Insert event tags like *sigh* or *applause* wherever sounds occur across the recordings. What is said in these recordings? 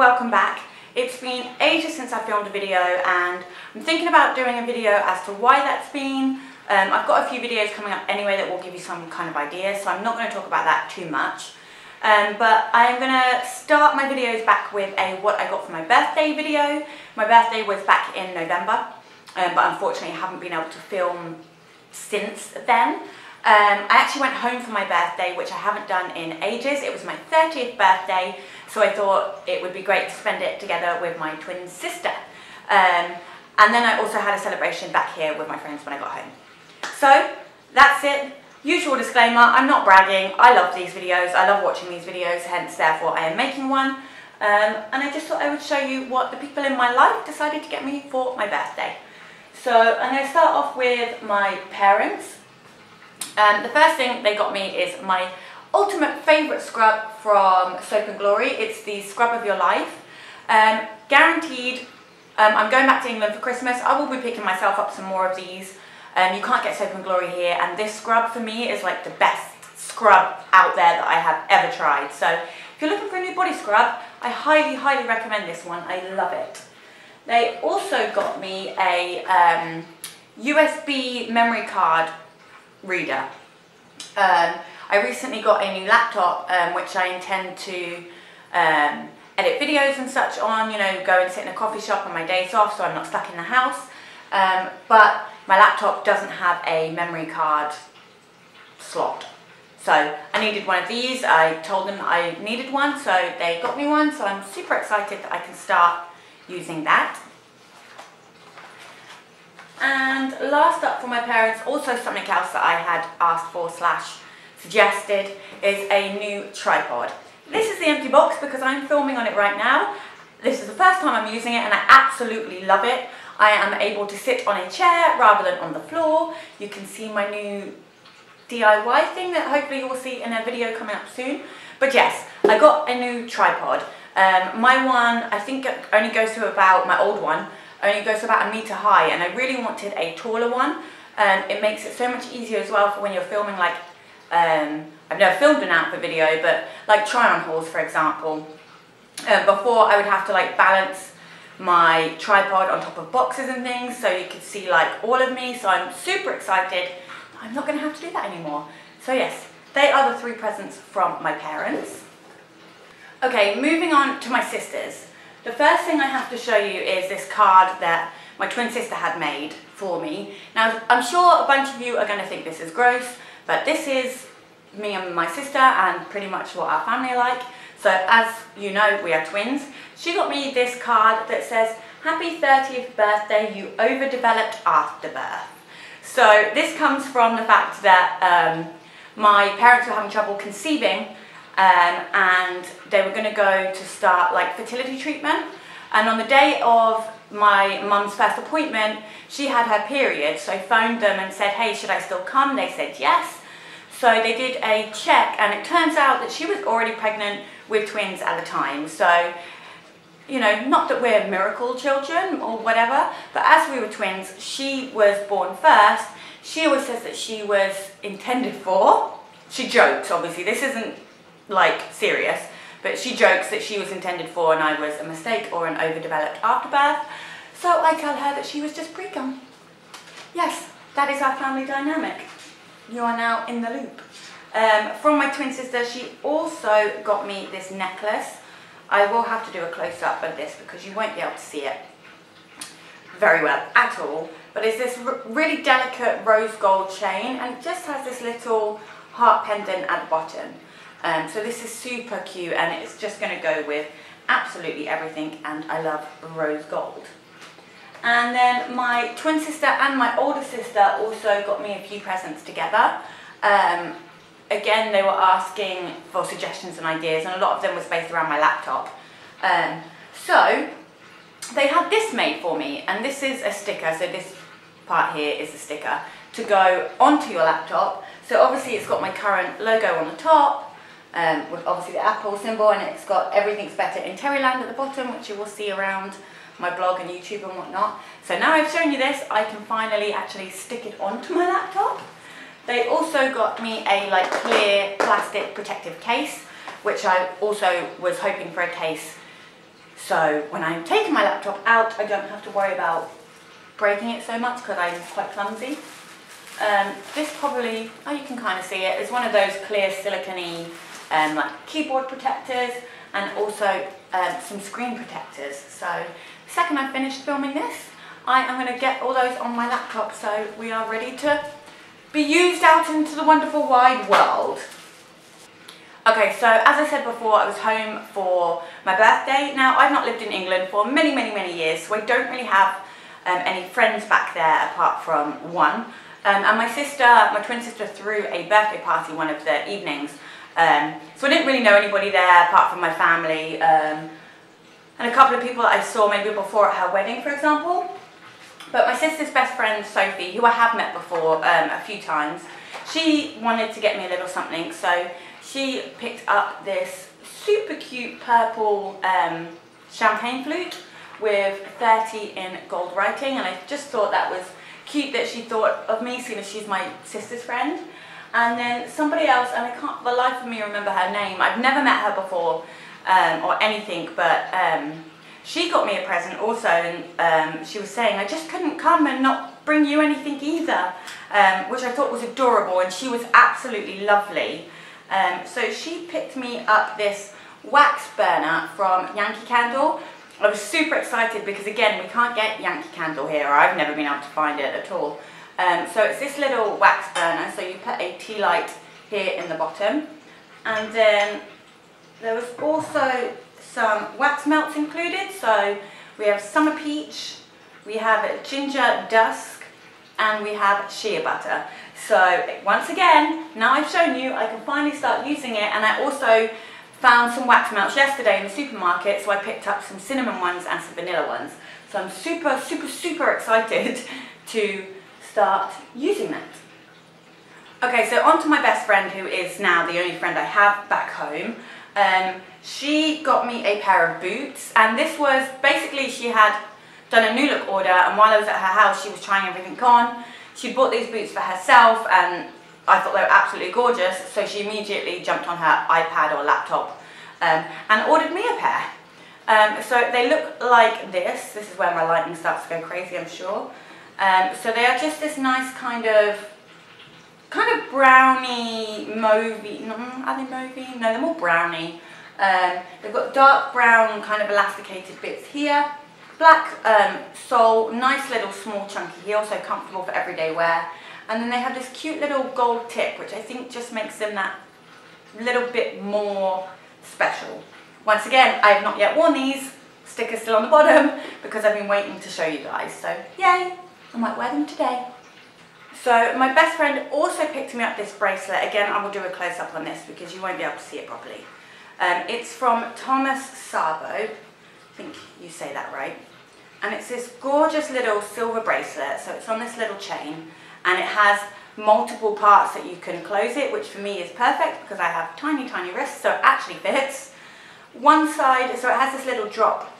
welcome back. It's been ages since I filmed a video and I'm thinking about doing a video as to why that's been. Um, I've got a few videos coming up anyway that will give you some kind of idea so I'm not going to talk about that too much. Um, but I'm going to start my videos back with a what I got for my birthday video. My birthday was back in November, um, but unfortunately I haven't been able to film since then. Um, I actually went home for my birthday, which I haven't done in ages. It was my 30th birthday, so I thought it would be great to spend it together with my twin sister. Um, and then I also had a celebration back here with my friends when I got home. So, that's it. Usual disclaimer, I'm not bragging. I love these videos. I love watching these videos, hence therefore I am making one. Um, and I just thought I would show you what the people in my life decided to get me for my birthday. So I'm going to start off with my parents. Um, the first thing they got me is my ultimate favourite scrub from Soap and Glory. It's the Scrub of Your Life. Um, guaranteed, um, I'm going back to England for Christmas. I will be picking myself up some more of these. Um, you can't get Soap and Glory here and this scrub for me is like the best scrub out there that I have ever tried. So if you're looking for a new body scrub, I highly, highly recommend this one. I love it. They also got me a um, USB memory card reader. Um, I recently got a new laptop um, which I intend to um, edit videos and such on, you know, go and sit in a coffee shop on my days off so I'm not stuck in the house. Um, but my laptop doesn't have a memory card slot. So I needed one of these. I told them I needed one, so they got me one. So I'm super excited that I can start using that. And last up for my parents, also something else that I had asked for slash suggested is a new tripod. This is the empty box because I'm filming on it right now. This is the first time I'm using it and I absolutely love it. I am able to sit on a chair rather than on the floor. You can see my new DIY thing that hopefully you'll see in a video coming up soon. But yes, I got a new tripod. Um, my one, I think only goes to about, my old one, only goes about a meter high and I really wanted a taller one. Um, it makes it so much easier as well for when you're filming like, um, I've never filmed an outfit video, but like try on hauls for example. Um, before I would have to like balance my tripod on top of boxes and things so you could see like all of me. So I'm super excited. I'm not going to have to do that anymore. So yes, they are the three presents from my parents. Okay, moving on to my sisters. The first thing I have to show you is this card that my twin sister had made for me. Now, I'm sure a bunch of you are going to think this is gross, but this is me and my sister and pretty much what our family are like. So as you know, we are twins. She got me this card that says, Happy 30th birthday, you overdeveloped after birth. So this comes from the fact that um, my parents were having trouble conceiving um, and they were going to go to start like fertility treatment. And on the day of my mum's first appointment, she had her period. So I phoned them and said, hey, should I still come? They said yes. So they did a check and it turns out that she was already pregnant with twins at the time. So, you know, not that we're miracle children or whatever, but as we were twins, she was born first. She always says that she was intended for. She jokes, obviously. This isn't like serious, but she jokes that she was intended for and I was a mistake or an overdeveloped afterbirth. So I tell her that she was just precum. Yes, that is our family dynamic. You are now in the loop. Um, from my twin sister, she also got me this necklace. I will have to do a close-up of this because you won't be able to see it very well at all. But it's this really delicate rose gold chain and it just has this little heart pendant at the bottom. Um, so this is super cute and it's just going to go with absolutely everything and I love rose gold. And then my twin sister and my older sister also got me a few presents together. Um, again, they were asking for suggestions and ideas and a lot of them was based around my laptop. Um, so they had this made for me and this is a sticker, so this part here is the sticker to go onto your laptop. So obviously it's got my current logo on the top um, with obviously the Apple symbol and it's got everything's better in Terryland at the bottom which you will see around my blog and YouTube and whatnot. So now I've shown you this I can finally actually stick it onto my laptop. They also got me a like clear plastic protective case which I also was hoping for a case So when I'm taking my laptop out, I don't have to worry about breaking it so much because I'm quite clumsy. Um, this probably, oh you can kind of see it, it's one of those clear silicone um, like keyboard protectors and also um, some screen protectors. So the second I finish filming this, I am going to get all those on my laptop so we are ready to be used out into the wonderful wide world. Okay, so as I said before, I was home for my birthday. Now, I've not lived in England for many, many, many years, so I don't really have um, any friends back there apart from one. Um, and my sister, my twin sister, threw a birthday party one of the evenings. Um, so I didn't really know anybody there apart from my family um, and a couple of people that I saw maybe before at her wedding, for example. But my sister's best friend, Sophie, who I have met before um, a few times, she wanted to get me a little something. So she picked up this super cute purple um, champagne flute with 30 in gold writing. And I just thought that was cute that she thought of me, seeing as she's my sister's friend. And then somebody else, and I can't for the life of me remember her name. I've never met her before um, or anything, but um, she got me a present also, and um, she was saying, I just couldn't come and not bring you anything either, um, which I thought was adorable, and she was absolutely lovely. Um, so she picked me up this wax burner from Yankee Candle. I was super excited because again, we can't get Yankee Candle here, I've never been able to find it at all. Um, so it's this little wax burner, so you put a tea light here in the bottom, and then there was also some wax melts included. So we have summer peach, we have ginger dusk, and we have shea butter. So once again, now I've shown you, I can finally start using it. And I also found some wax melts yesterday in the supermarket, so I picked up some cinnamon ones and some vanilla ones. So I'm super, super, super *laughs* excited to start using that. Okay, so on to my best friend who is now the only friend I have back home. Um, she got me a pair of boots and this was basically she had done a New Look order and while I was at her house she was trying everything on. She bought these boots for herself and I thought they were absolutely gorgeous so she immediately jumped on her iPad or laptop um, and ordered me a pair. Um, so they look like this. This is where my lightning starts to go crazy I'm sure. Um, so they are just this nice kind of kind of browny, mauvey, are they mauvey? No, they're more browny. Um, they've got dark brown kind of elasticated bits here. Black um, sole, nice little small chunky heel, so comfortable for everyday wear. And then they have this cute little gold tip, which I think just makes them that little bit more special. Once again, I have not yet worn these. Stickers still on the bottom *laughs* because I've been waiting to show you guys. So yay, I might wear them today. So my best friend also picked me up this bracelet. Again, I will do a close-up on this because you won't be able to see it properly. Um, it's from Thomas Sabo. I think you say that right. And it's this gorgeous little silver bracelet. So it's on this little chain and it has multiple parts that you can close it, which for me is perfect because I have tiny, tiny wrists, so it actually fits. One side, so it has this little drop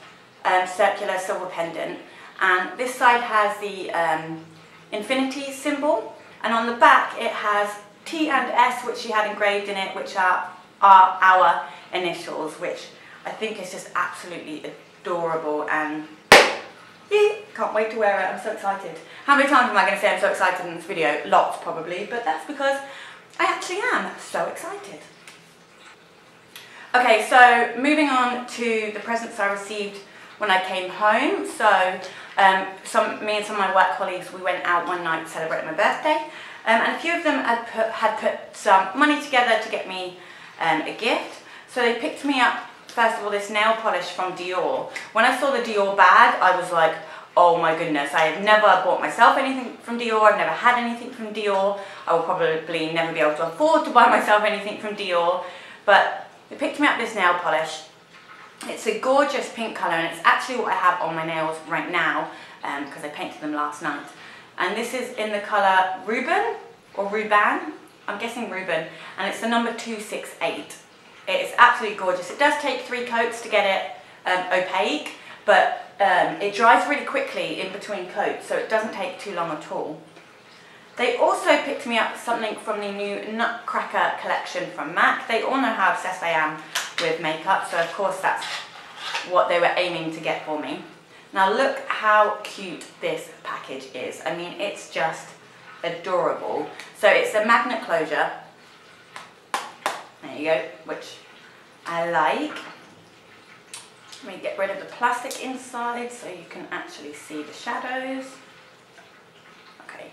um, circular silver pendant, and this side has the um, infinity symbol, and on the back it has T and S, which she had engraved in it, which are, are our initials, which I think is just absolutely adorable and yeah, can't wait to wear it. I'm so excited. How many times am I going to say I'm so excited in this video? Lots probably, but that's because I actually am so excited. Okay, so moving on to the presents I received when I came home. So um, some, me and some of my work colleagues, we went out one night to celebrate my birthday. Um, and a few of them had put, had put some money together to get me um, a gift. So they picked me up, first of all, this nail polish from Dior. When I saw the Dior bag, I was like, oh my goodness, I have never bought myself anything from Dior, I've never had anything from Dior, I will probably never be able to afford to buy *laughs* myself anything from Dior, but they picked me up this nail polish. It's a gorgeous pink colour and it's actually what I have on my nails right now because um, I painted them last night. And this is in the colour Ruben or Ruban, I'm guessing Ruben, and it's the number 268. It is absolutely gorgeous. It does take three coats to get it um, opaque, but um, it dries really quickly in between coats, so it doesn't take too long at all. They also picked me up something from the new Nutcracker collection from MAC. They all know how obsessed I am with makeup, so of course that's what they were aiming to get for me. Now look how cute this package is. I mean, it's just adorable. So it's a magnet closure. There you go, which I like. Let me get rid of the plastic inside so you can actually see the shadows. Okay.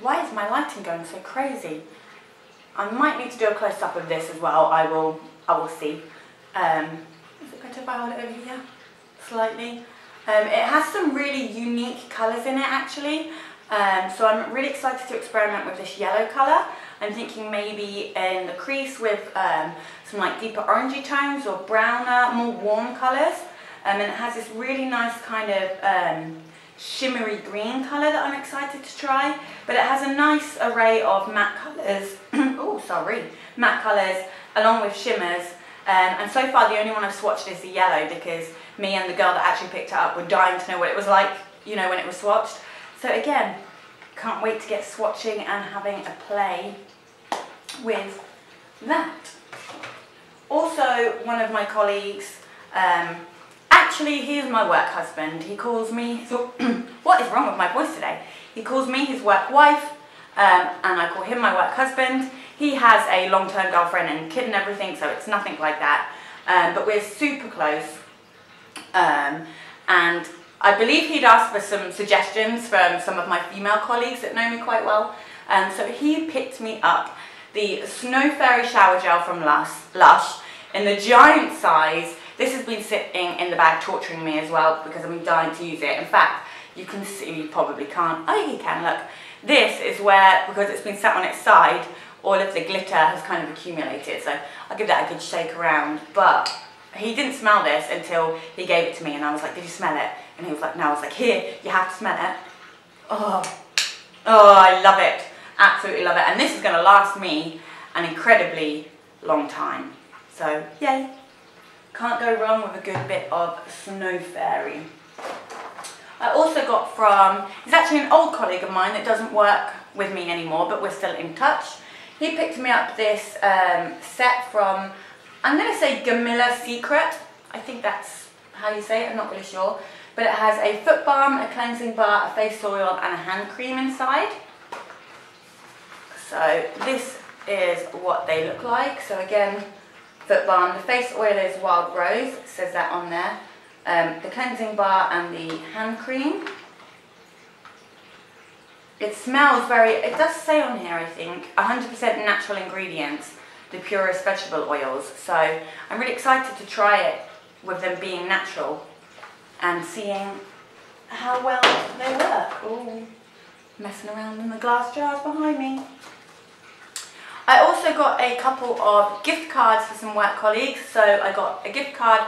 Why is my lighting going so crazy? I might need to do a close-up of this as well. I will, I will see. Um, is it better if I hold it over here? Slightly. Um, it has some really unique colours in it actually. Um, so I'm really excited to experiment with this yellow colour. I'm thinking maybe in the crease with um, some like deeper orangey tones or browner, more warm colours. Um, and it has this really nice kind of um, shimmery green colour that I'm excited to try. But it has a nice array of matte colours, *clears throat* oh sorry, matte colours along with shimmers. Um, and so far the only one I've swatched is the yellow because me and the girl that actually picked it up were dying to know what it was like, you know, when it was swatched. So again, can't wait to get swatching and having a play with that. Also, one of my colleagues, um, actually he is my work husband. He calls me, so *clears throat* what is wrong with my voice today? He calls me his work wife um, and I call him my work husband. He has a long-term girlfriend and kid and everything, so it's nothing like that. Um, but we're super close. Um, and I believe he'd asked for some suggestions from some of my female colleagues that know me quite well. And so he picked me up the Snow Fairy Shower Gel from Lush, Lush in the giant size. This has been sitting in the bag torturing me as well because I've been dying to use it. In fact, you can see, you probably can't, oh you can, look. This is where, because it's been sat on its side, all of the glitter has kind of accumulated. So I'll give that a good shake around. But he didn't smell this until he gave it to me and I was like, did you smell it? And he was like, no. I was like, here, you have to smell it. Oh, oh, I love it. Absolutely love it. And this is going to last me an incredibly long time. So, yay. Can't go wrong with a good bit of Snow Fairy. I also got from, he's actually an old colleague of mine that doesn't work with me anymore, but we're still in touch. He picked me up this um, set from, I'm going to say Gamila Secret. I think that's how you say it, I'm not really sure. But it has a foot balm, a cleansing bar, a face oil and a hand cream inside. So this is what they look like. So again, foot balm. The face oil is Wild Rose, says that on there. Um, the cleansing bar and the hand cream. It smells very, it does say on here I think, 100% natural ingredients, the purest vegetable oils. So I'm really excited to try it with them being natural and seeing how well they work. Ooh, messing around in the glass jars behind me. I also got a couple of gift cards for some work colleagues. So I got a gift card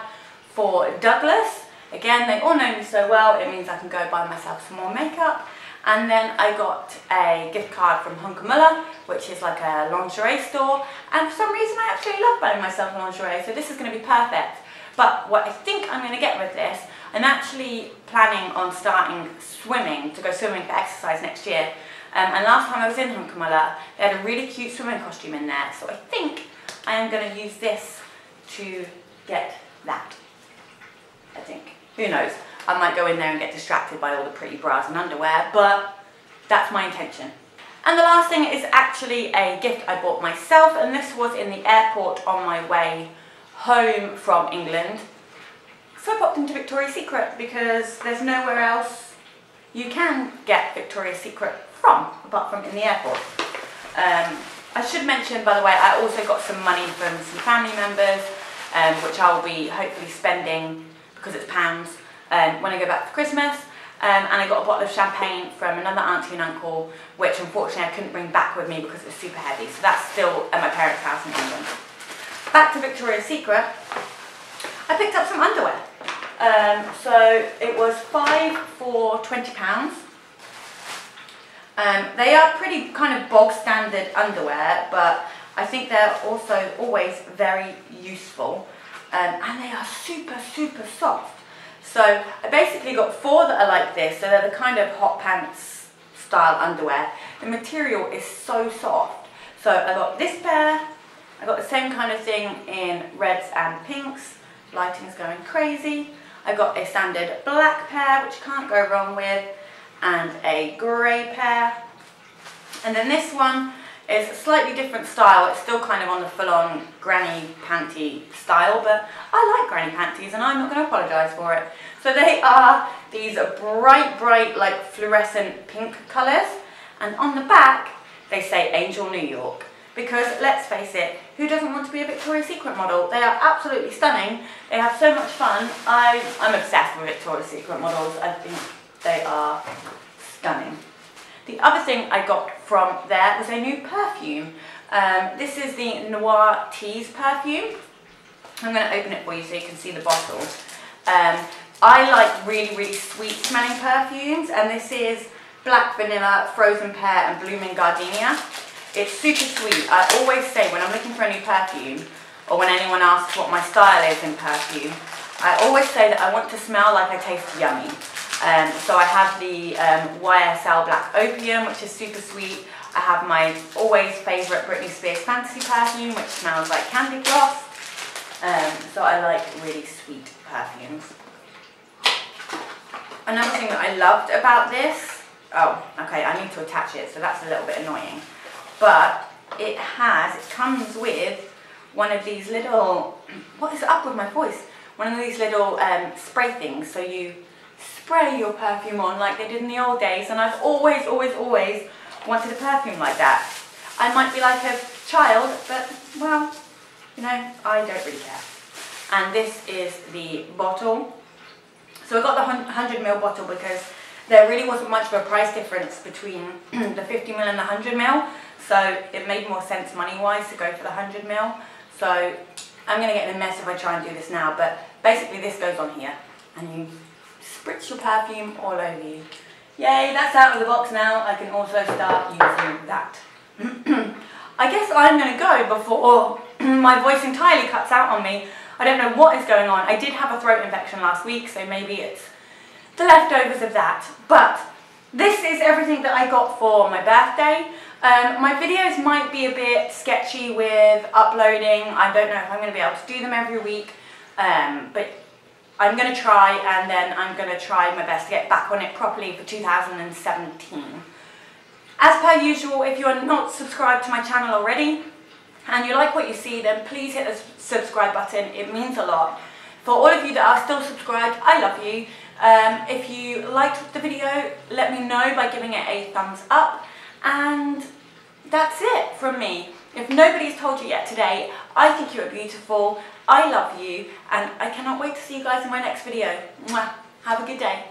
for Douglas. Again, they all know me so well, it means I can go buy myself some more makeup. And then I got a gift card from Hunkemöller, which is like a lingerie store. And for some reason, I actually love buying myself lingerie, so this is going to be perfect. But what I think I'm going to get with this, I'm actually planning on starting swimming, to go swimming for exercise next year. Um, and last time I was in Hunkemöller, they had a really cute swimming costume in there. So I think I am going to use this to get that. I think. Who knows? I might go in there and get distracted by all the pretty bras and underwear, but that's my intention. And the last thing is actually a gift I bought myself, and this was in the airport on my way home from England. So I popped into Victoria's Secret because there's nowhere else you can get Victoria's Secret from, apart from in the airport. Um, I should mention, by the way, I also got some money from some family members, um, which I'll be hopefully spending, because it's pounds, um, when I go back for Christmas. Um, and I got a bottle of champagne from another auntie and uncle, which unfortunately I couldn't bring back with me because it was super heavy. So that's still at my parents' house in England. Back to Victoria's Secret, I picked up some underwear. Um, so it was five for £20. Um, they are pretty kind of bog standard underwear, but I think they're also always very useful. Um, and they are super, super soft. So I basically got four that are like this, so they're the kind of hot pants style underwear. The material is so soft. So I got this pair, I got the same kind of thing in reds and pinks, lighting's going crazy. I got a standard black pair, which you can't go wrong with, and a grey pair. And then this one is a slightly different style. It's still kind of on the full-on granny panty style, but I like granny panties and I'm not going to apologise for it. So they are these bright, bright, like fluorescent pink colours. And on the back, they say Angel New York. Because let's face it, who doesn't want to be a Victoria's Secret model? They are absolutely stunning. They have so much fun. I, I'm obsessed with Victoria's Secret models. I think they are stunning. The other thing I got from there was a new perfume. Um, this is the Noir Tease perfume. I'm going to open it for you so you can see the bottle. Um, I like really, really sweet smelling perfumes and this is black vanilla, frozen pear and blooming gardenia. It's super sweet. I always say when I'm looking for a new perfume or when anyone asks what my style is in perfume, I always say that I want to smell like I taste yummy. Um, so I have the um, YSL Black Opium, which is super sweet. I have my always favourite Britney Spears Fantasy perfume, which smells like candy floss. Um, so I like really sweet perfumes. Another thing that I loved about this, oh, okay, I need to attach it, so that's a little bit annoying. But it has, it comes with one of these little, *clears throat* what is up with my voice? One of these little um, spray things, so you spray your perfume on like they did in the old days, and I've always, always, always wanted a perfume like that. I might be like a child, but, well, you know, I don't really care. And this is the bottle. So I got the 100ml bottle because there really wasn't much of a price difference between *clears throat* the 50ml and the 100ml. So it made more sense money-wise to go for the 100ml. So I'm going to get in a mess if I try and do this now. But basically this goes on here. And you spritz your perfume all over you. Yay, that's out of the box now. I can also start using that. *clears throat* I guess I'm going to go before *clears throat* my voice entirely cuts out on me. I don't know what is going on. I did have a throat infection last week, so maybe it's the leftovers of that. But this is everything that I got for my birthday. Um, my videos might be a bit sketchy with uploading. I don't know if I'm going to be able to do them every week. Um, but I'm going to try and then I'm going to try my best to get back on it properly for 2017. As per usual, if you are not subscribed to my channel already, and you like what you see, then please hit the subscribe button. It means a lot. For all of you that are still subscribed, I love you. Um, if you liked the video, let me know by giving it a thumbs up. And that's it from me. If nobody's told you yet today, I think you are beautiful. I love you. And I cannot wait to see you guys in my next video. Mwah. Have a good day.